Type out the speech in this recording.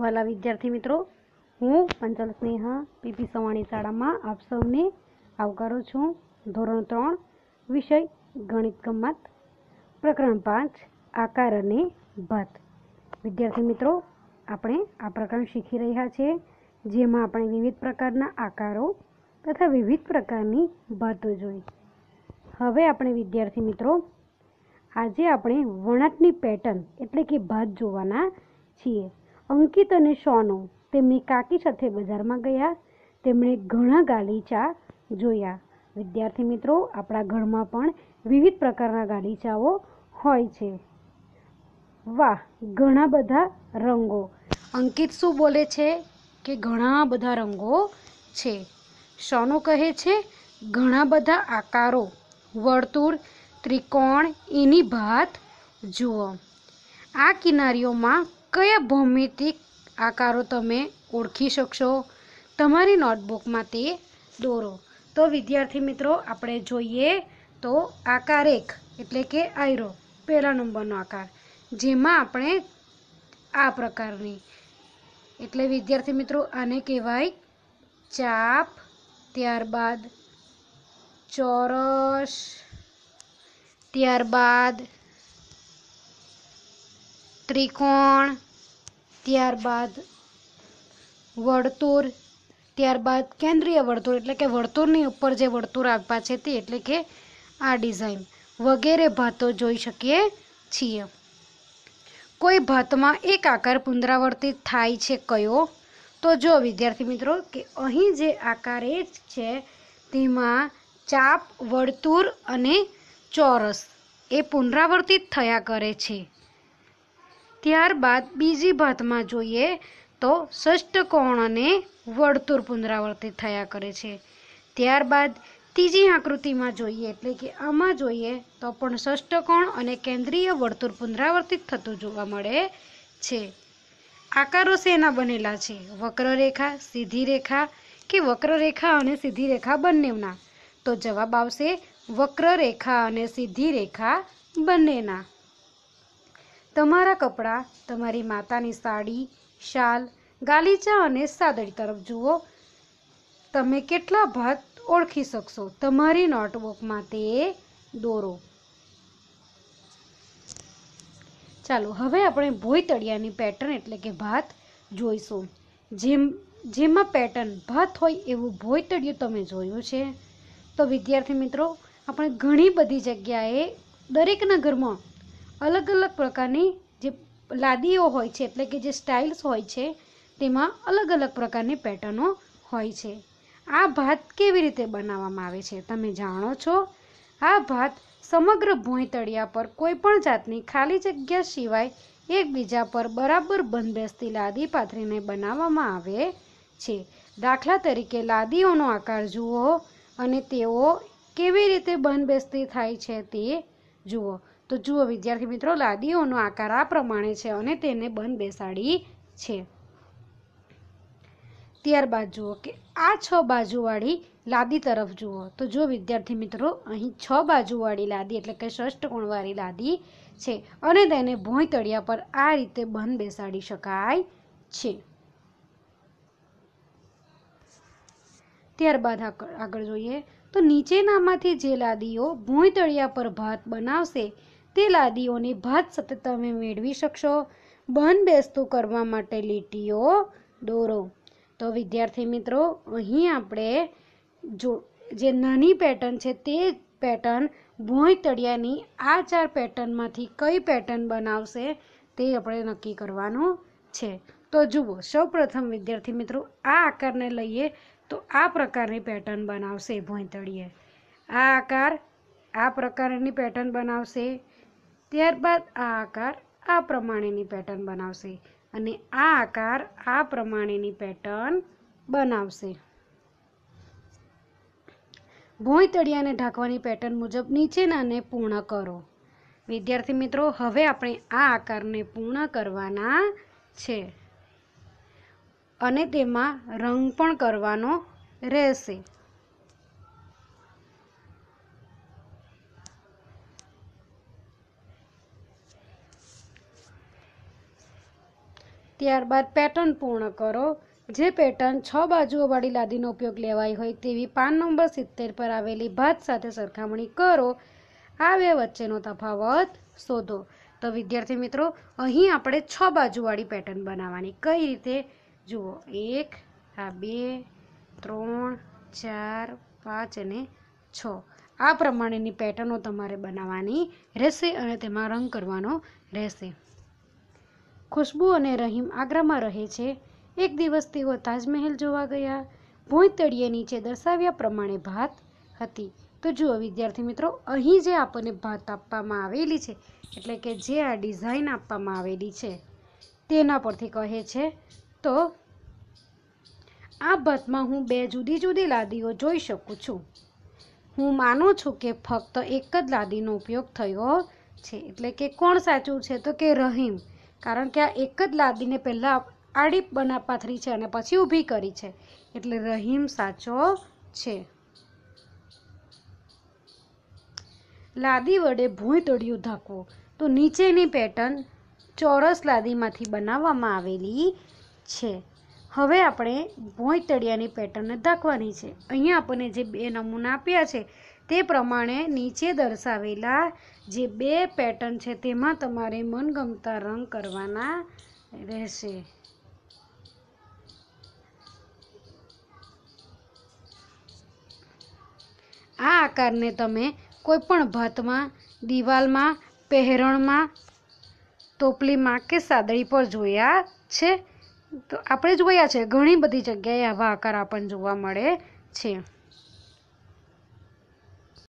વાલા વિદ્યાર્થી મિત્રો, હું પંચલ સ્નેહા પીપી સવાણી શાળામાં આપ સૌને આવકારું છું. ધોરણ ત્રણ, વિષય ગણિત ગમત, પ્રકરણ પાંચ, આકાર અને ભાત વિદ્યાર્થી મિત્રો, આપણે આ પ્રકરણ શીખી રહ્યા છીએ જેમાં આપણે વિવિધ પ્રકારના આકારો તથા વિવિધ પ્રકારની ભાતો જોઈ. હવે આપણે વિદ્યાર્થી મિત્રો, આજે આપણે વણાટની પેટર્ન એટલે કે ભાત જોવાના છીએ. અંકિત અને શોનો તેમની કાકી સાથે બજારમાં ગયા. તેમણે ઘણા ગાલીચા જોયા. વિદ્યાર્થી મિત્રો, આપણા ઘરમાં પણ વિવિધ પ્રકારના ગાલીચાઓ હોય છે. વાહ, ઘણા બધા રંગો. અંકિત શું બોલે છે કે ઘણા બધા રંગો છે? શોનો કહે છે, ઘણા બધા આકારો. વર્તુળ, ત્રિકોણ, એની ભાત જુઓ. આ કિનારીઓમાં કયા ભૌમિતિક આકારો તમે ઓળખી શકશો? તમારી નોટબુકમાં તે દોરો. તો વિદ્યાર્થી મિત્રો, આપણે જોઈએ તો આકાર એક, એટલે કે આયરો, પહેલા નંબરનો આકાર. જેમાં આપણે આ પ્રકારની, એટલે વિદ્યાર્થી મિત્રો, આને કહેવાય ચાપ, ત્યારબાદ ચોરસ, ત્યારબાદ ત્રિકોણ ત્યારબાદ વર્તુળ ત્યારબાદ કેન્દ્રીય વર્તુળ એટલે કે વર્તુળની ઉપર જે વર્તુળ આપવા છે તે, એટલે કે આ ડિઝાઇન વગેરે ભાતો જોઈ શકીએ છીએ. કોઈ ભાતમાં એક આકાર પુનરાવર્તિત થાય છે કયો? તો જો વિદ્યાર્થી મિત્રો, કે અહીં જે આકાર એ છે, તેમાં ચાપ વર્તુળ અને ચોરસ એ પુનરાવર્તિત થયા કરે છે. ત્યારબાદ બીજી ભાતમાં જોઈએ તો ષષ્ટકોણ અને વર્તુળ પુનરાવર્તિત થયા કરે છે. ત્યારબાદ ત્રીજી આકૃતિમાં જોઈએ, એટલે કે આમાં જોઈએ તો પણ ષષ્ટકોણ અને કેન્દ્રીય વર્તુળ પુનરાવર્તિત થતું જોવા મળે છે. આકારો શેના બનેલા છે? વક્રરેખા, સીધી રેખા કે વક્રરેખા અને સીધી રેખા બંનેના? તો જવાબ આવશે વક્રરેખા અને સીધી રેખા બંનેના. તમારા કપડાં, તમારી માતાની સાડી, શાલ, ગાલીચા અને સાદડી તરફ જુઓ. તમે કેટલા ભાત ઓળખી શકશો? તમારી નોટબુકમાં તે દોરો. ચાલો, હવે આપણે ભોયતળિયાની પેટર્ન એટલે કે ભાત જોઈશું. જેમ, જેમાં પેટર્ન ભાત હોય એવું ભોયતળિયું તમે જોયું છે. તો વિદ્યાર્થી મિત્રો, આપણે ઘણી બધી જગ્યાએ દરેકના ઘરમાં અલગ અલગ પ્રકારની જે લાદીઓ હોય છે, એટલે કે જે સ્ટાઇલ્સ હોય છે, તેમાં અલગ અલગ પ્રકારની પેટર્નો હોય છે. આ ભાત કેવી રીતે બનાવવામાં આવે છે, તમે જાણો છો? આ ભાત સમગ્ર ભોંયતળિયા પર કોઈ પણ જાતની ખાલી જગ્યા સિવાય એકબીજા પર બરાબર બંધબેસતી લાદી પાથરીને બનાવવામાં આવે છે. દાખલા તરીકે લાદીઓનો આકાર જુઓ અને તેઓ કેવી રીતે બંધબેસતી થાય છે તે જુઓ. તો જુઓ, વિદ્યાર્થી મિત્રો, લાદીઓનો આકાર આ પ્રમાણે છે અને તેને બંધ બેસાડી છે. ત્યારબાદ જુઓ કે આ છ બાજુવાળી લાદી તરફ જુઓ. તો જો વિદ્યાર્થી મિત્રો, અહીં છ બાજુવાળી લાદી એટલે કે ષષ્ટકોણવાળી લાદી છે અને તેને ભોંય તળિયા પર આ રીતે બંધ બેસાડી શકાય છે. ત્યારબાદ આગળ જોઈએ. તો નીચેનામાંથી જે લાદીઓ ભોંય તળિયા પર ભાત બનાવશે તે લાદીઓની ભાત સાથે તમે મેળવી શકશો. બંધ બેસતું કરવા માટે લીટીઓ દોરો. તો વિદ્યાર્થી મિત્રો, અહીં આપણે જો, જે નાની પેટર્ન છે તે પેટર્ન ભોંય તળિયાની આ ચાર પેટર્નમાંથી કઈ પેટર્ન બનાવશે તે આપણે નક્કી કરવાનું છે. તો જુઓ, સૌપ્રથમ વિદ્યાર્થી મિત્રો, આ આકારને લઈએ તો આ પ્રકારની પેટર્ન બનાવશે ભોંય તળિયે. આ આકાર આ પ્રકારની પેટર્ન બનાવશે. ત્યારબાદ આ આકાર આ પ્રમાણેની પેટર્ન બનાવશે અને આ આકાર આ પ્રમાણેની પેટર્ન બનાવશે. ભોંય તળિયાને ઢાંકવાની પેટર્ન મુજબ નીચેનાને પૂર્ણ કરો. વિદ્યાર્થી મિત્રો, હવે આપણે આ આકારને પૂર્ણ કરવાના છે અને તેમાં રંગ પણ કરવાનો રહેશે. ત્યારબાદ પેટર્ન પૂર્ણ કરો. જે પેટર્ન છ બાજુઓવાળી લાદીનો ઉપયોગ લેવાય હોય તેવી પાન નંબર સિત્તેર પર આવેલી ભાત સાથે સરખામણી કરો. આ બે વચ્ચેનો તફાવત શોધો. તો વિદ્યાર્થી મિત્રો, અહીં આપણે છ બાજુવાળી પેટર્ન બનાવવાની કઈ રીતે? જુઓ, એક, આ બે, ત્રણ, ચાર, પાંચ અને છ. આ પ્રમાણેની પેટર્નો તમારે બનાવવાની રહેશે અને તેમાં રંગ કરવાનો રહેશે. ખુશ્બુ અને રહીમ આગ્રામાં રહે છે. એક દિવસ તેઓ તાજમહેલ જોવા ગયા. ભોંય તળિયે નીચે દર્શાવ્યા પ્રમાણે ભાત હતી. તો જુઓ, વિદ્યાર્થી મિત્રો, અહીં જે આપણને ભાત આપવામાં આવેલી છે, એટલે કે જે આ ડિઝાઇન આપવામાં આવેલી છે, તેના પરથી કહે છે, તો આ ભાતમાં હું બે જુદી જુદી લાદીઓ જોઈ શકું છું. હું માનું છું કે ફક્ત એક જ લાદીનો ઉપયોગ થયો છે. એટલે કે કોણ સાચું છે તો કે રહીમ. કારણ કે આ એક જ લાદીને પહેલાં આડી બના પાથરી છે અને પછી ઊભી કરી છે. એટલે રહીમ સાચો છે. લાદી વડે ભૂંય તળિયું ઢાંકવું. તો નીચેની પેટર્ન ચોરસ લાદીમાંથી બનાવવામાં આવેલી છે. હવે આપણે ભોંય તળિયાની પેટર્નને ઢાંકવાની છે. અહીંયા આપણને જે બે નમૂના આપ્યા છે તે પ્રમાણે નીચે દર્શાવેલા જે બે પેટર્ન છે તેમાં તમારે મનગમતા રંગ કરવાના રહેશે. આ આકારને તમે કોઈ પણ ભાતમાં, દિવાલમાં, પહેરણમાં, ટોપલીમાં કે સાદડી પર જોયા છે. તો આપણે જોયા છે. ઘણી બધી જગ્યાએ આવા આકાર આપણને જોવા મળે છે.